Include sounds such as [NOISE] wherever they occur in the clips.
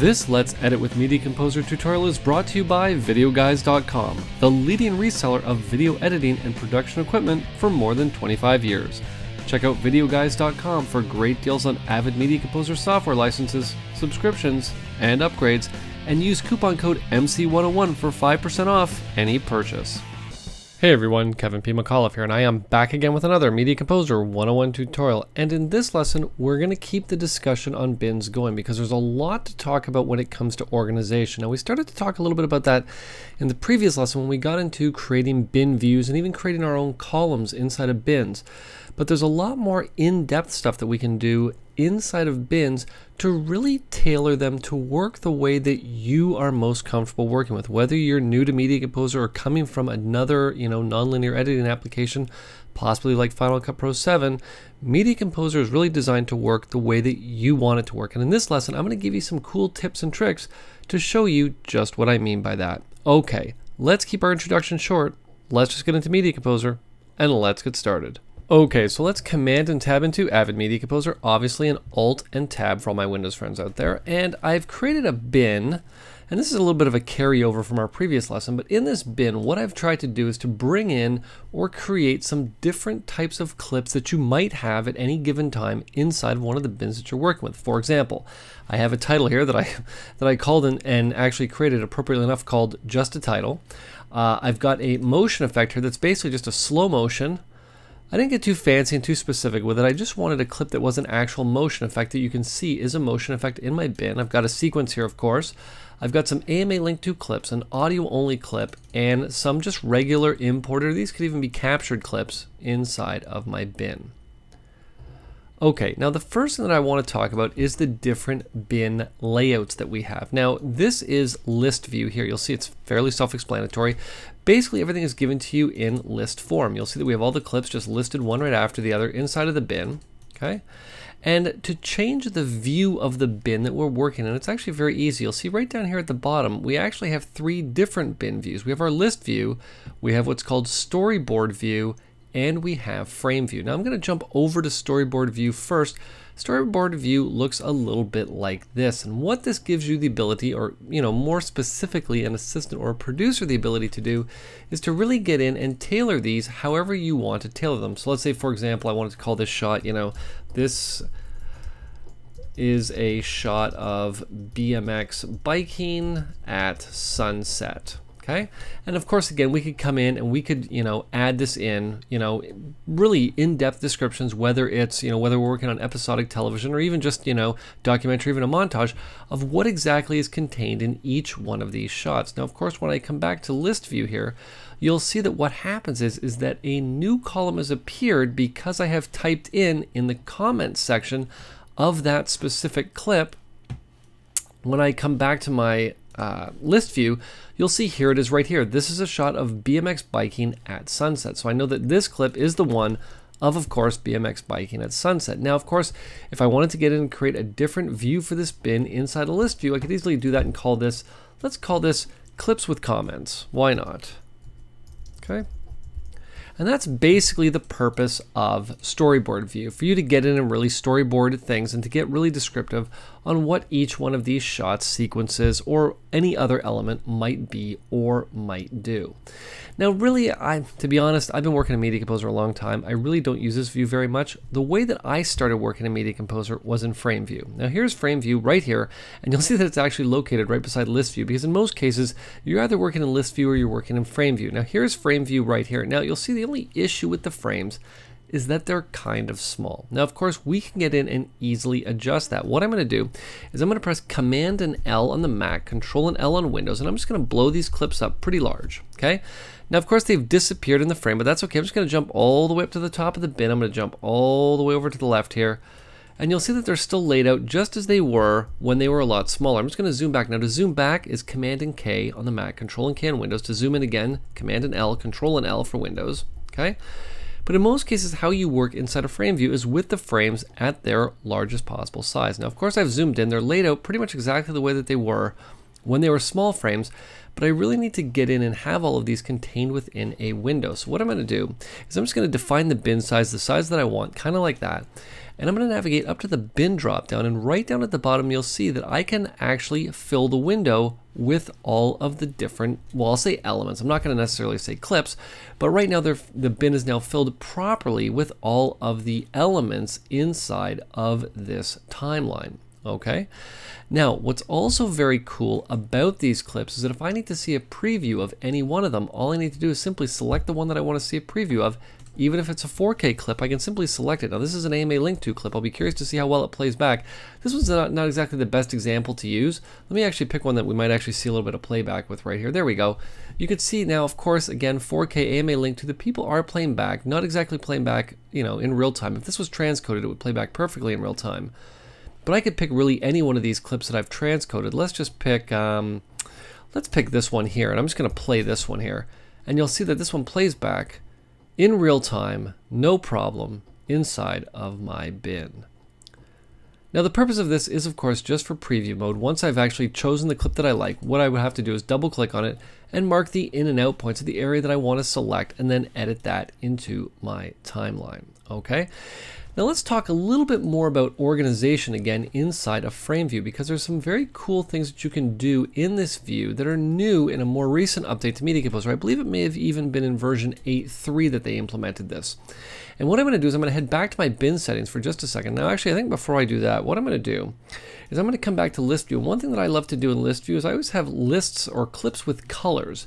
This Let's Edit with Media Composer tutorial is brought to you by VideoGuys.com, the leading reseller of video editing and production equipment for more than 25 years. Check out VideoGuys.com for great deals on Avid Media Composer software licenses, subscriptions, and upgrades, and use coupon code MC101 for 5% off any purchase. Hey everyone, Kevin P. McAuliffe here, and I am back again with another Media Composer 101 tutorial. And in this lesson, we're going to keep the discussion on bins going because there's a lot to talk about when it comes to organization. Now, we started to talk a little bit about that in the previous lesson when we got into creating bin views and even creating our own columns inside of bins. But there's a lot more in-depth stuff that we can do inside of bins to really tailor them to work the way that you are most comfortable working with. Whether you're new to Media Composer or coming from another, you know, nonlinear editing application, possibly like Final Cut Pro 7, Media Composer is really designed to work the way that you want it to work. And in this lesson, I'm going to give you some cool tips and tricks to show you just what I mean by that. Okay, let's keep our introduction short. Let's just get into Media Composer and let's get started. Okay, so let's Command and Tab into Avid Media Composer, obviously an Alt and Tab for all my Windows friends out there. And I've created a bin, and this is a little bit of a carryover from our previous lesson, but in this bin, what I've tried to do is to bring in or create some different types of clips that you might have at any given time inside of one of the bins that you're working with. For example, I have a title here that I [LAUGHS] that I called and, and actually created appropriately enough called just a title. Uh, I've got a motion effect here that's basically just a slow motion I didn't get too fancy and too specific with it. I just wanted a clip that was an actual motion effect that you can see is a motion effect in my bin. I've got a sequence here, of course. I've got some AMA Link 2 clips, an audio only clip, and some just regular imported. These could even be captured clips inside of my bin. Okay, now the first thing that I want to talk about is the different bin layouts that we have. Now, this is list view here. You'll see it's fairly self-explanatory. Basically, everything is given to you in list form. You'll see that we have all the clips just listed one right after the other inside of the bin, okay? And to change the view of the bin that we're working in, it's actually very easy. You'll see right down here at the bottom, we actually have three different bin views. We have our list view, we have what's called storyboard view, and we have frame view. Now I'm going to jump over to storyboard view first. Storyboard view looks a little bit like this. And what this gives you the ability, or you know, more specifically an assistant or a producer the ability to do, is to really get in and tailor these however you want to tailor them. So let's say, for example, I wanted to call this shot, you know, this is a shot of BMX biking at sunset okay? And of course, again, we could come in and we could, you know, add this in, you know, really in-depth descriptions, whether it's, you know, whether we're working on episodic television or even just, you know, documentary, even a montage of what exactly is contained in each one of these shots. Now, of course, when I come back to list view here, you'll see that what happens is, is that a new column has appeared because I have typed in in the comments section of that specific clip when I come back to my uh, list view, you'll see here it is right here. This is a shot of BMX biking at sunset. So I know that this clip is the one of, of course, BMX biking at sunset. Now, of course, if I wanted to get in and create a different view for this bin inside a list view, I could easily do that and call this, let's call this clips with comments. Why not? Okay. And that's basically the purpose of storyboard view, for you to get in and really storyboard things and to get really descriptive on what each one of these shots, sequences, or any other element might be or might do. Now, really, I to be honest, I've been working in Media Composer a long time. I really don't use this view very much. The way that I started working in Media Composer was in Frame View. Now, here's Frame View right here, and you'll [LAUGHS] see that it's actually located right beside List View because in most cases, you're either working in List View or you're working in Frame View. Now, here's Frame View right here. Now, you'll see the only issue with the frames is that they're kind of small. Now, of course, we can get in and easily adjust that. What I'm going to do is I'm going to press Command and L on the Mac, Control and L on Windows, and I'm just going to blow these clips up pretty large, okay? Now, of course, they've disappeared in the frame, but that's okay. I'm just going to jump all the way up to the top of the bin. I'm going to jump all the way over to the left here, and you'll see that they're still laid out just as they were when they were a lot smaller. I'm just going to zoom back. Now, to zoom back is Command and K on the Mac, Control and K on Windows. To zoom in again, Command and L, Control and L for Windows, okay? But in most cases, how you work inside a frame view is with the frames at their largest possible size. Now, of course, I've zoomed in. They're laid out pretty much exactly the way that they were when they were small frames, but I really need to get in and have all of these contained within a window. So what I'm going to do is I'm just going to define the bin size, the size that I want, kind of like that. And I'm going to navigate up to the bin drop down and right down at the bottom you'll see that I can actually fill the window with all of the different, well I'll say elements, I'm not going to necessarily say clips, but right now the bin is now filled properly with all of the elements inside of this timeline okay? Now, what's also very cool about these clips is that if I need to see a preview of any one of them, all I need to do is simply select the one that I want to see a preview of. Even if it's a 4K clip, I can simply select it. Now, this is an AMA Link 2 clip. I'll be curious to see how well it plays back. This was not, not exactly the best example to use. Let me actually pick one that we might actually see a little bit of playback with right here. There we go. You can see now, of course, again, 4K AMA Link 2. The people are playing back, not exactly playing back, you know, in real time. If this was transcoded, it would play back perfectly in real time. But I could pick really any one of these clips that I've transcoded. Let's just pick, um, let's pick this one here. And I'm just going to play this one here. And you'll see that this one plays back in real time, no problem, inside of my bin. Now the purpose of this is of course just for preview mode. Once I've actually chosen the clip that I like, what I would have to do is double click on it and mark the in and out points of the area that I want to select and then edit that into my timeline. Okay. Now let's talk a little bit more about organization again inside of FrameView because there's some very cool things that you can do in this view that are new in a more recent update to Media Composer. I believe it may have even been in version 8.3 that they implemented this. And what I'm going to do is I'm going to head back to my bin settings for just a second. Now actually I think before I do that, what I'm going to do is I'm going to come back to list view. One thing that I love to do in list view is I always have lists or clips with colors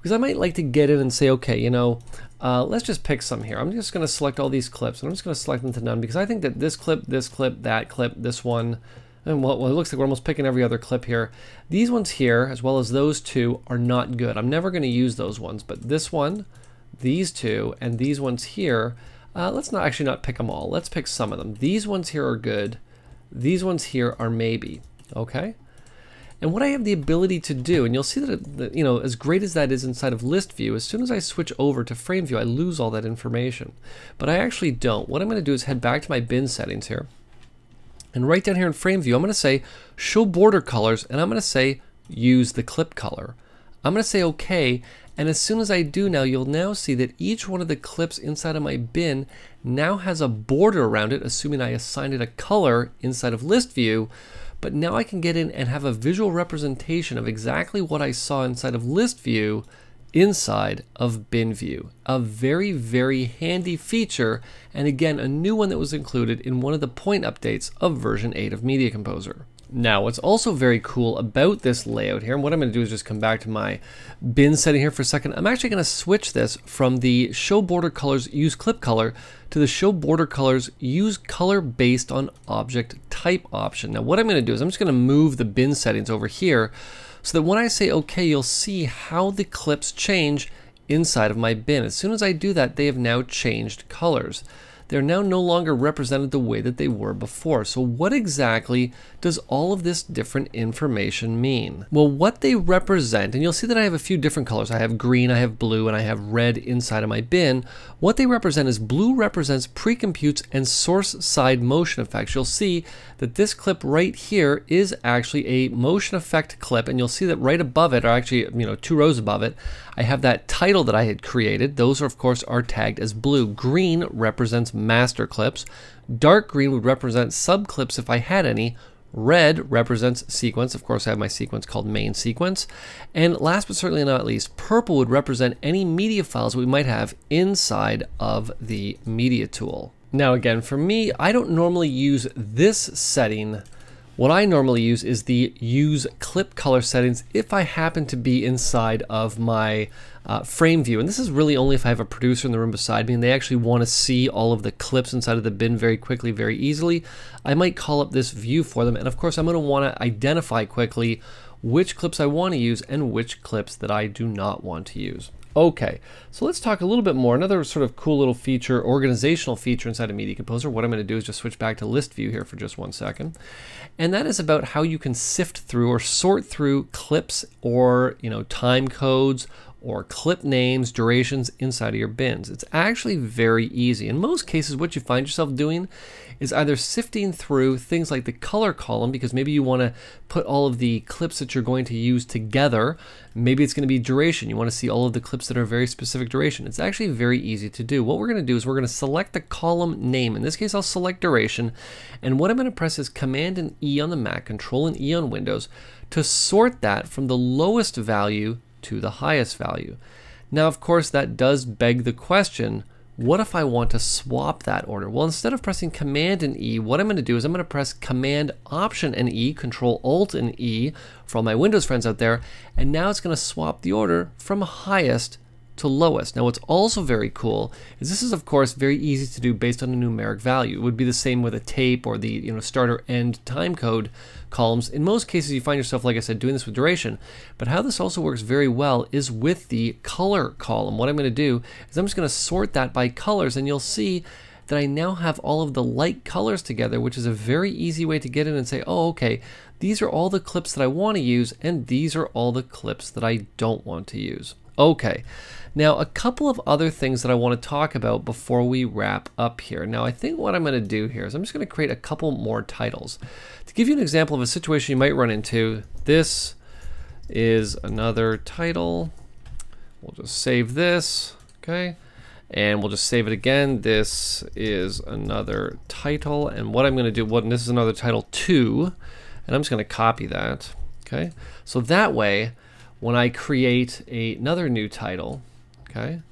because I might like to get in and say, okay, you know, uh, let's just pick some here. I'm just going to select all these clips and I'm just going to select them to none because I think that this clip, this clip, that clip, this one, and well, well, it looks like we're almost picking every other clip here. These ones here, as well as those two, are not good. I'm never going to use those ones, but this one, these two, and these ones here, uh, let's not actually not pick them all. Let's pick some of them. These ones here are good. These ones here are maybe. Okay. And what I have the ability to do, and you'll see that, you know, as great as that is inside of list view, as soon as I switch over to frame view, I lose all that information. But I actually don't. What I'm going to do is head back to my bin settings here. And right down here in frame view, I'm going to say show border colors, and I'm going to say use the clip color. I'm going to say OK, and as soon as I do now, you'll now see that each one of the clips inside of my bin now has a border around it, assuming I assigned it a color inside of list view, but now I can get in and have a visual representation of exactly what I saw inside of list view inside of bin view. A very, very handy feature, and again, a new one that was included in one of the point updates of version 8 of Media Composer. Now, what's also very cool about this layout here, and what I'm going to do is just come back to my bin setting here for a second. I'm actually going to switch this from the show border colors use clip color to the show border colors use color based on object type option. Now, what I'm going to do is I'm just going to move the bin settings over here so that when I say OK, you'll see how the clips change inside of my bin. As soon as I do that, they have now changed colors they're now no longer represented the way that they were before. So what exactly does all of this different information mean? Well, what they represent, and you'll see that I have a few different colors. I have green, I have blue, and I have red inside of my bin. What they represent is blue represents precomputes and source side motion effects. You'll see that this clip right here is actually a motion effect clip, and you'll see that right above it, or actually, you know, two rows above it, I have that title that I had created. Those, are, of course, are tagged as blue. Green represents master clips. Dark green would represent sub clips if I had any. Red represents sequence. Of course, I have my sequence called main sequence. And last but certainly not least, purple would represent any media files we might have inside of the media tool. Now again, for me, I don't normally use this setting what I normally use is the use clip color settings if I happen to be inside of my uh, frame view. And this is really only if I have a producer in the room beside me and they actually want to see all of the clips inside of the bin very quickly, very easily. I might call up this view for them. And of course, I'm going to want to identify quickly which clips I want to use and which clips that I do not want to use. Okay, so let's talk a little bit more. Another sort of cool little feature, organizational feature inside of Media Composer. What I'm going to do is just switch back to list view here for just one second. And that is about how you can sift through or sort through clips or, you know, time codes or clip names, durations inside of your bins. It's actually very easy. In most cases, what you find yourself doing is either sifting through things like the color column because maybe you want to put all of the clips that you're going to use together. Maybe it's going to be duration. You want to see all of the clips that are very specific duration. It's actually very easy to do. What we're going to do is we're going to select the column name. In this case, I'll select duration. And what I'm going to press is Command and E on the Mac, Control and E on Windows to sort that from the lowest value to the highest value. Now, of course, that does beg the question, what if I want to swap that order? Well, instead of pressing Command and E, what I'm going to do is I'm going to press Command Option and E, Control Alt and E for all my Windows friends out there, and now it's going to swap the order from highest to lowest. Now what's also very cool is this is of course very easy to do based on a numeric value. It would be the same with a tape or the you know start or end time code columns. In most cases you find yourself, like I said, doing this with duration. But how this also works very well is with the color column. What I'm going to do is I'm just going to sort that by colors and you'll see that I now have all of the light colors together, which is a very easy way to get in and say, oh, okay, these are all the clips that I want to use, and these are all the clips that I don't want to use. Okay, now, a couple of other things that I want to talk about before we wrap up here. Now, I think what I'm going to do here is I'm just going to create a couple more titles. To give you an example of a situation you might run into, this is another title. We'll just save this, okay? And we'll just save it again. This is another title. And what I'm going to do, what, this is another title two, and I'm just going to copy that, okay? So that way, when I create a, another new title, okay?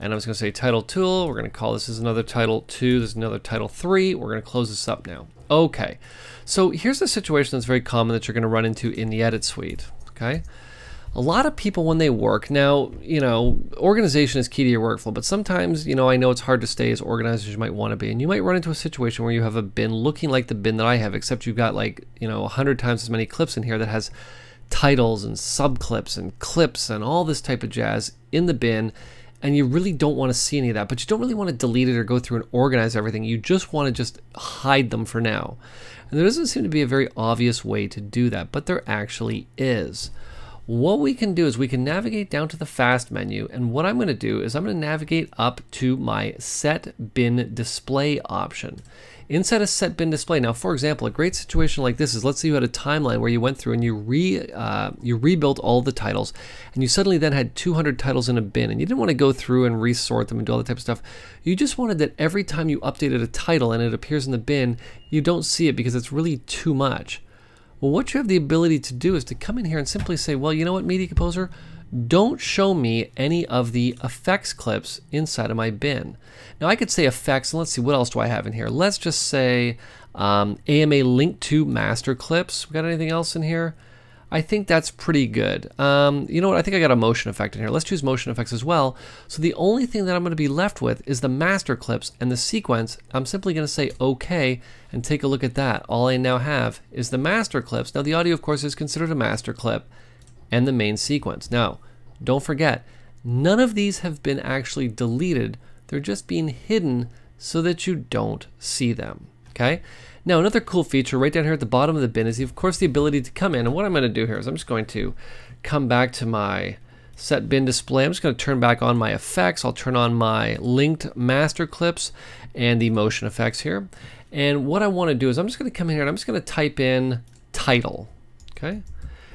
And I'm just going to say title tool. We're going to call this as another title two. There's another title three. We're going to close this up now. Okay, so here's a situation that's very common that you're going to run into in the edit suite. Okay, a lot of people when they work now, you know, organization is key to your workflow, but sometimes, you know, I know it's hard to stay as organized as you might want to be, and you might run into a situation where you have a bin looking like the bin that I have, except you've got like, you know, a hundred times as many clips in here that has titles and subclips and clips and all this type of jazz in the bin and you really don't want to see any of that, but you don't really want to delete it or go through and organize everything. You just want to just hide them for now. And there doesn't seem to be a very obvious way to do that, but there actually is. What we can do is we can navigate down to the fast menu and what I'm going to do is I'm going to navigate up to my set bin display option inside a set bin display. Now, for example, a great situation like this is let's say you had a timeline where you went through and you re uh, you rebuilt all the titles, and you suddenly then had 200 titles in a bin, and you didn't want to go through and resort them and do all that type of stuff. You just wanted that every time you updated a title and it appears in the bin, you don't see it because it's really too much. Well, what you have the ability to do is to come in here and simply say, well, you know what, Media Composer, don't show me any of the effects clips inside of my bin. Now I could say effects, and let's see, what else do I have in here? Let's just say um, AMA link to master clips. We got anything else in here? I think that's pretty good. Um, you know what? I think I got a motion effect in here. Let's choose motion effects as well. So the only thing that I'm going to be left with is the master clips and the sequence. I'm simply going to say OK and take a look at that. All I now have is the master clips. Now the audio, of course, is considered a master clip and the main sequence. Now, don't forget, none of these have been actually deleted. They're just being hidden so that you don't see them. Okay? Now, another cool feature right down here at the bottom of the bin is, of course, the ability to come in. And what I'm going to do here is I'm just going to come back to my set bin display. I'm just going to turn back on my effects. I'll turn on my linked master clips and the motion effects here. And what I want to do is I'm just going to come in here and I'm just going to type in title. Okay?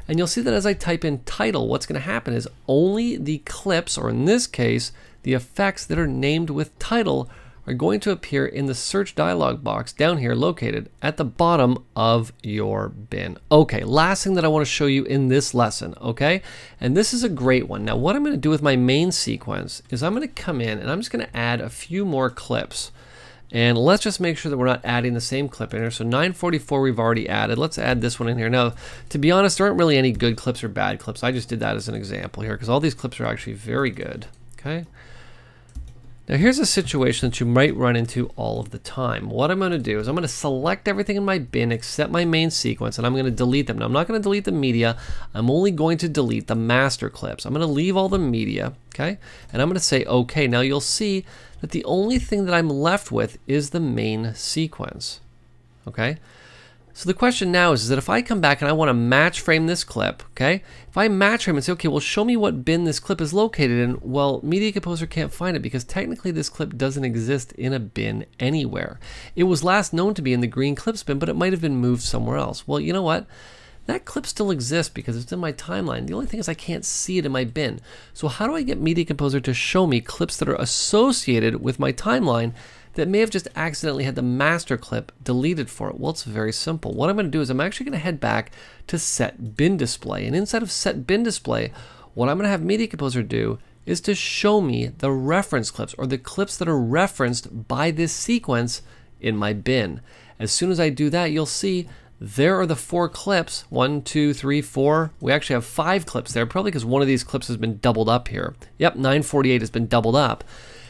And you'll see that as I type in title, what's going to happen is only the clips, or in this case, the effects that are named with title are going to appear in the search dialog box down here located at the bottom of your bin. Okay, last thing that I want to show you in this lesson, okay? And this is a great one. Now what I'm going to do with my main sequence is I'm going to come in and I'm just going to add a few more clips. And let's just make sure that we're not adding the same clip in here. So 944 we've already added. Let's add this one in here. Now, to be honest, there aren't really any good clips or bad clips. I just did that as an example here because all these clips are actually very good. Okay. Now here's a situation that you might run into all of the time. What I'm going to do is I'm going to select everything in my bin except my main sequence and I'm going to delete them. Now I'm not going to delete the media. I'm only going to delete the master clips. I'm going to leave all the media, okay? And I'm going to say okay. Now you'll see that the only thing that I'm left with is the main sequence, okay? So the question now is, is that if I come back and I want to match frame this clip, okay? If I match frame and say, okay, well, show me what bin this clip is located in, well, Media Composer can't find it because technically this clip doesn't exist in a bin anywhere. It was last known to be in the green clips bin, but it might have been moved somewhere else. Well, you know what? That clip still exists because it's in my timeline. The only thing is I can't see it in my bin. So how do I get Media Composer to show me clips that are associated with my timeline that may have just accidentally had the master clip deleted for it? Well, it's very simple. What I'm going to do is I'm actually going to head back to set bin display. And inside of set bin display, what I'm going to have Media Composer do is to show me the reference clips or the clips that are referenced by this sequence in my bin. As soon as I do that, you'll see there are the four clips. One, two, three, four. We actually have five clips there, probably because one of these clips has been doubled up here. Yep, 948 has been doubled up.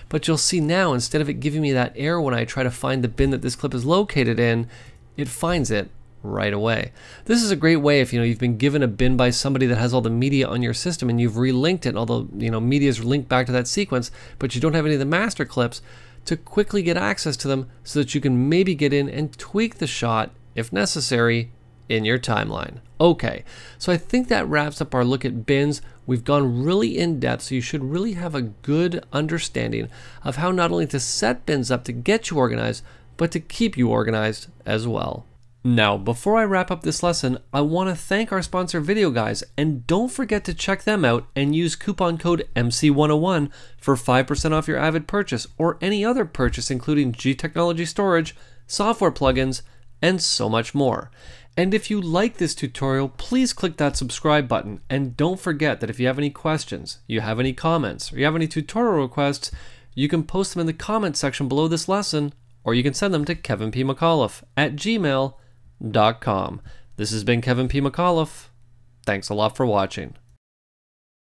But you'll see now, instead of it giving me that error when I try to find the bin that this clip is located in, it finds it right away. This is a great way if you know you've been given a bin by somebody that has all the media on your system and you've relinked it, the you know media is linked back to that sequence, but you don't have any of the master clips to quickly get access to them so that you can maybe get in and tweak the shot if necessary in your timeline. Okay, so I think that wraps up our look at bins. We've gone really in depth, so you should really have a good understanding of how not only to set bins up to get you organized, but to keep you organized as well. Now, before I wrap up this lesson, I want to thank our sponsor Video Guys, and don't forget to check them out and use coupon code MC101 for 5% off your Avid purchase or any other purchase including G Technology storage, software plugins, and so much more. And if you like this tutorial, please click that subscribe button. And don't forget that if you have any questions, you have any comments, or you have any tutorial requests, you can post them in the comments section below this lesson, or you can send them to Kevin P. McAuliffe at gmail.com. This has been Kevin P. McAuliffe. Thanks a lot for watching.